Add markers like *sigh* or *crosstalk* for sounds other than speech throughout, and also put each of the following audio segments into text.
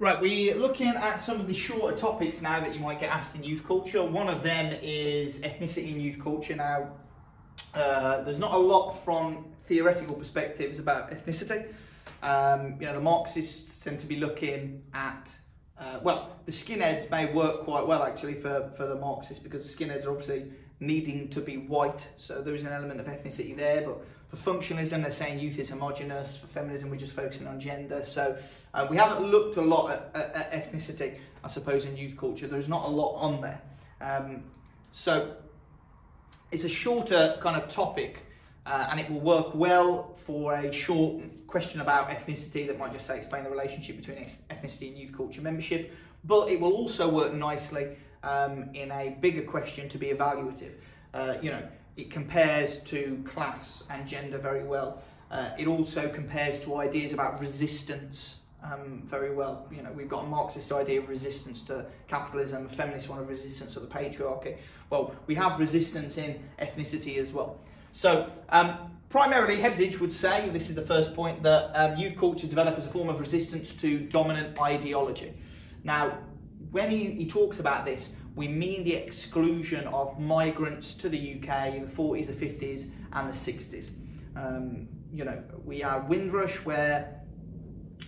Right, we're looking at some of the shorter topics now that you might get asked in youth culture. One of them is ethnicity in youth culture. Now, uh, there's not a lot from theoretical perspectives about ethnicity. Um, you know, the Marxists tend to be looking at, uh, well, the skinheads may work quite well actually for, for the Marxists because the skinheads are obviously needing to be white, so there is an element of ethnicity there. But for functionalism, they're saying youth is homogenous. For feminism, we're just focusing on gender. So uh, we haven't looked a lot at, at, at, ethnicity, I suppose, in youth culture. There's not a lot on there. Um, so it's a shorter kind of topic. Uh, and it will work well for a short question about ethnicity that might just say explain the relationship between ethnicity and youth culture membership, but it will also work nicely um, in a bigger question to be evaluative. Uh, you know, it compares to class and gender very well. Uh, it also compares to ideas about resistance um, very well. You know, we've got a Marxist idea of resistance to capitalism, a feminist one of resistance to the patriarchy. Well, we have resistance in ethnicity as well. So, um, primarily, Hebdige would say, this is the first point, that um, youth culture develop as a form of resistance to dominant ideology. Now, when he, he talks about this, we mean the exclusion of migrants to the UK in the 40s, the 50s, and the 60s. Um, you know, we have Windrush where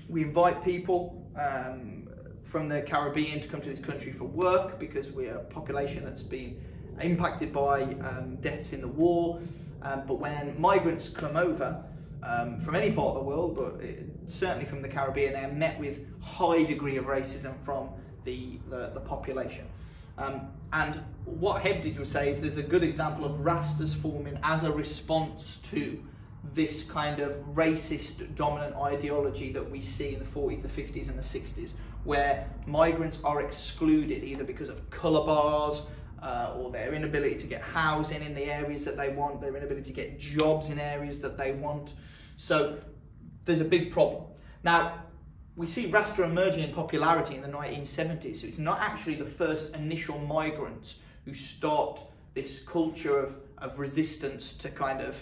we invite people um, from the Caribbean to come to this country for work because we're a population that's been impacted by um, deaths in the war. Um, but when migrants come over um, from any part of the world, but it, certainly from the Caribbean, they are met with high degree of racism from the, the, the population. Um, and what Hebdige would say is there's a good example of Rastas forming as a response to this kind of racist dominant ideology that we see in the 40s, the 50s, and the 60s, where migrants are excluded either because of colour bars uh, or their inability to get housing in the areas that they want, their inability to get jobs in areas that they want. So there's a big problem. Now, we see Rasta emerging in popularity in the 1970s. So it's not actually the first initial migrants who start this culture of, of resistance to kind of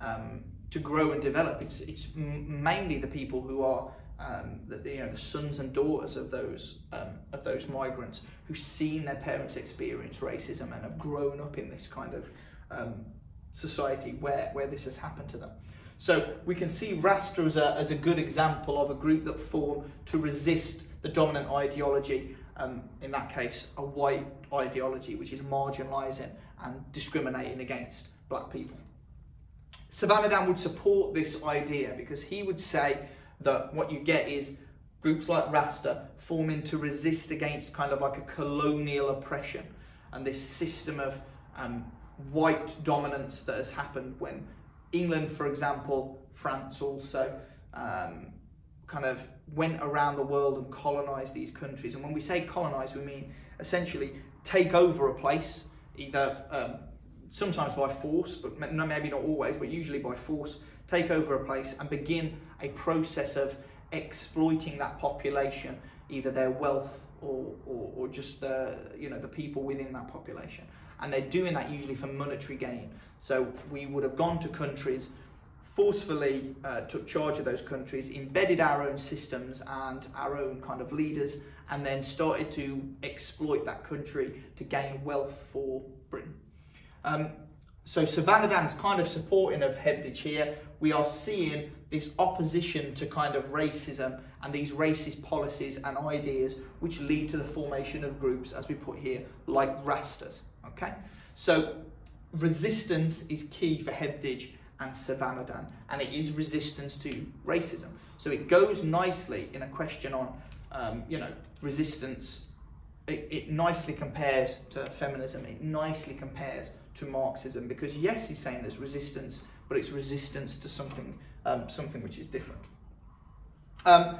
um, to grow and develop. It's it's mainly the people who are um, the, you know the sons and daughters of those um, of those migrants who've seen their parents experience racism and have grown up in this kind of um, society where where this has happened to them. So we can see Rasta as a, as a good example of a group that form to resist the dominant ideology, um, in that case, a white ideology, which is marginalising and discriminating against black people. Sivanandan would support this idea because he would say that what you get is groups like Rasta forming to resist against kind of like a colonial oppression and this system of um, white dominance that has happened when England, for example, France also, um, kind of went around the world and colonized these countries. And when we say colonize, we mean essentially take over a place, either um, sometimes by force, but maybe not always, but usually by force, take over a place and begin a process of exploiting that population, either their wealth or, or, or just the, you know, the people within that population and they're doing that usually for monetary gain. So we would have gone to countries, forcefully uh, took charge of those countries, embedded our own systems and our own kind of leaders, and then started to exploit that country to gain wealth for Britain. Um, so Sivanandan's kind of supporting of Hebdige here. We are seeing this opposition to kind of racism and these racist policies and ideas which lead to the formation of groups, as we put here, like Rastas. Okay, so resistance is key for Hebdige and Sivanandan, and it is resistance to racism. So it goes nicely in a question on, um, you know, resistance. It, it nicely compares to feminism. It nicely compares to Marxism because yes, he's saying there's resistance, but it's resistance to something, um, something which is different. Um,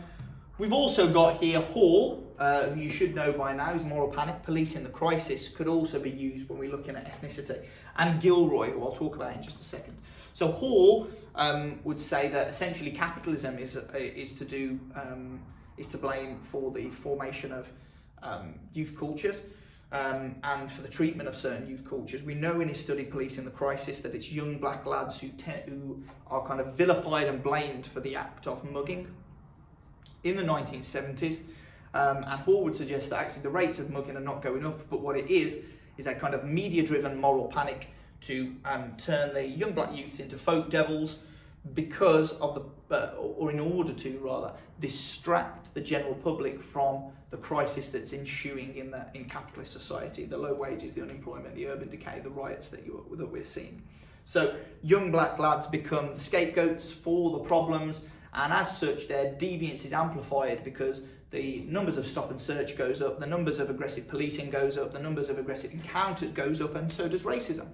We've also got here Hall, uh, who you should know by now, is moral panic. Policing the Crisis could also be used when we're looking at ethnicity. And Gilroy, who I'll talk about in just a second. So Hall um, would say that essentially capitalism is, uh, is to do um, is to blame for the formation of um, youth cultures. Um, and for the treatment of certain youth cultures. We know in his study, Policing the Crisis, that it's young black lads who, who are kind of vilified and blamed for the act of mugging in the 1970s. Um, and Hall would suggest that actually the rates of mugging are not going up, but what it is, is a kind of media-driven moral panic to um, turn the young black youths into folk devils because of the, uh, or in order to rather, distract the general public from the crisis that's ensuing in the in capitalist society, the low wages, the unemployment, the urban decay, the riots that you that we're seeing. So young black lads become scapegoats for the problems, and as such, their deviance is amplified because the numbers of stop and search goes up, the numbers of aggressive policing goes up, the numbers of aggressive encounters goes up, and so does racism.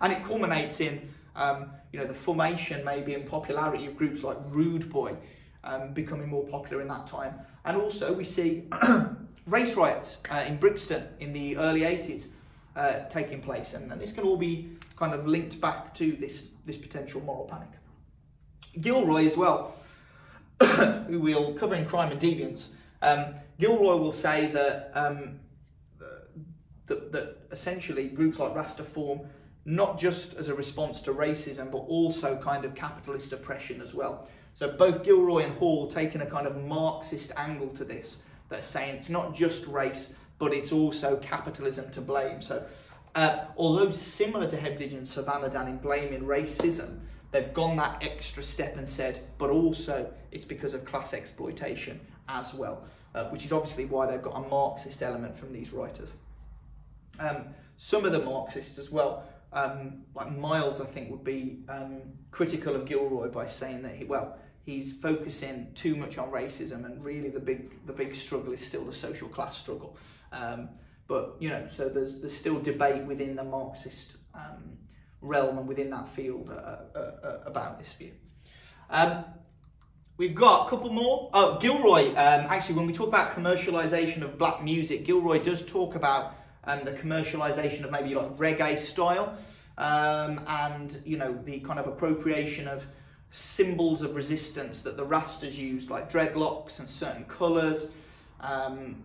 And it culminates in um, you know, the formation maybe and popularity of groups like Rude Boy um, becoming more popular in that time. And also we see *clears throat* race riots uh, in Brixton in the early 80s uh, taking place. And, and, this can all be kind of linked back to this, this potential moral panic. Gilroy as well, *coughs* who we'll cover in crime and deviance, um, Gilroy will say that, um, that, that essentially groups like Rasta form not just as a response to racism, but also kind of capitalist oppression as well. So both Gilroy and Hall taking a kind of Marxist angle to this, They're saying it's not just race, but it's also capitalism to blame. So uh, although similar to Hebdige and Sivanandan in blaming racism, they've gone that extra step and said, but also it's because of class exploitation as well, uh, which is obviously why they've got a Marxist element from these writers. Um, some of the Marxists as well um, like Miles, I think, would be um, critical of Gilroy by saying that he, well, he's focusing too much on racism, and really the big the big struggle is still the social class struggle. Um, but you know, so there's there's still debate within the Marxist um, realm and within that field uh, uh, uh, about this view. Um, we've got a couple more. Oh, Gilroy. Um, actually, when we talk about commercialization of black music, Gilroy does talk about um, the commercialization of maybe like reggae style, um, and you know the kind of appropriation of symbols of resistance that the Rastas used, like dreadlocks and certain colours, um,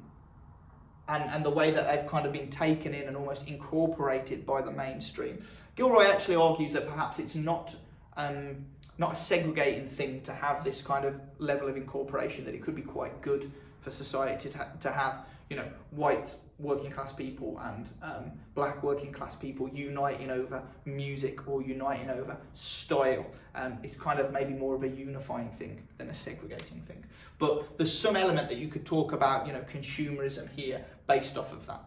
and, and the way that they've kind of been taken in and almost incorporated by the mainstream. Gilroy actually argues that perhaps it's not um, not a segregating thing to have this kind of level of incorporation, that it could be quite good for society to, to have you know, white working class people and um, black working class people uniting over music or uniting over style. Um, it's kind of maybe more of a unifying thing than a segregating thing. But there's some element that you could talk about, you know, consumerism here based off of that.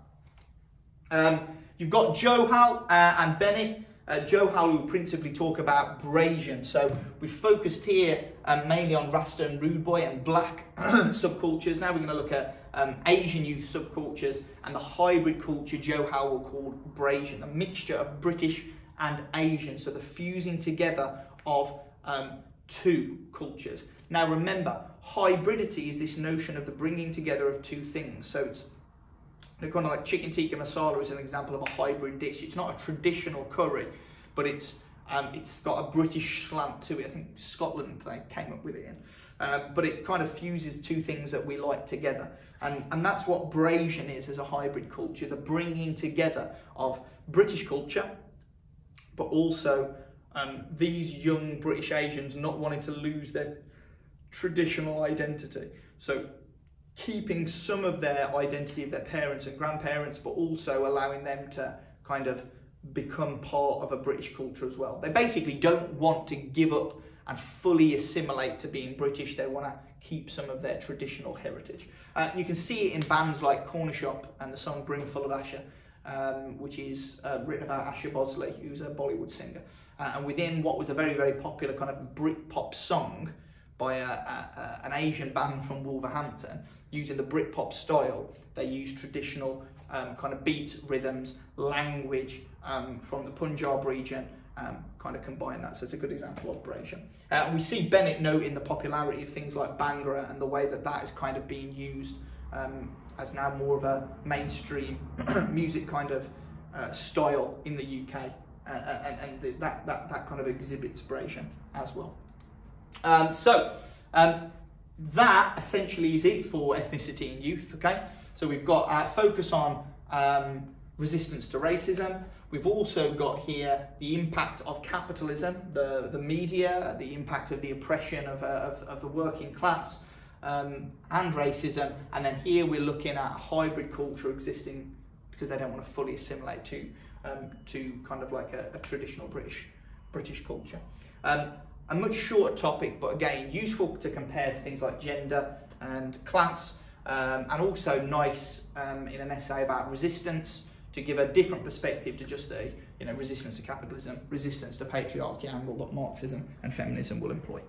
Um, you've got Johal uh, and Bennett. Uh, Johal will principally talk about Brasian. So we focused here um, mainly on Rasta and Rude Boy and black *clears throat* subcultures. Now we're going to look at um, Asian youth subcultures and the hybrid culture Johal will call Brasian, a mixture of British and Asian, so the fusing together of um, two cultures. Now remember, hybridity is this notion of the bringing together of two things. So it's kind of like chicken tikka masala is an example of a hybrid dish. It's not a traditional curry, but it's um, it's got a British slant to it. I think Scotland they came up with it in. Uh, but it kind of fuses two things that we like together. And, and that's what Brasian is as a hybrid culture, the bringing together of British culture, but also um, these young British Asians not wanting to lose their traditional identity. So keeping some of their identity of their parents and grandparents, but also allowing them to kind of become part of a British culture as well. They basically don't want to give up and fully assimilate to being British. They want to keep some of their traditional heritage. Uh, you can see it in bands like Cornershop and the song Brimful of Asha, um, which is uh, written about Asha Bhosle, who's a Bollywood singer. Uh, and within what was a very, very popular kind of Britpop song by a, a, an Asian band from Wolverhampton, using the Britpop style, they use traditional um, kind of beat rhythms, language um, from the Punjab region um, kind of combine that. So it's a good example of operation. Uh, we see Bennett noting the popularity of things like Bhangra and the way that that is kind of being used um, as now more of a mainstream *clears throat* music kind of uh, style in the UK. Uh, uh, and, and the, that, that, that kind of exhibits Brasian as well. Um, so um, that essentially is it for ethnicity in youth, okay? So we've got our focus on um, resistance to racism, We've also got here the impact of capitalism, the, the media, the impact of the oppression of, uh, of, of the working class, um, and racism. And then here we're looking at hybrid culture existing because they don't want to fully assimilate to um, to kind of like a, a traditional British British culture. Um, a much shorter topic, but again useful to compare to things like gender and class, um, and also nice um, in an essay about resistance to give a different perspective to just the you know resistance to capitalism, resistance to patriarchy angle that Marxism and feminism will employ.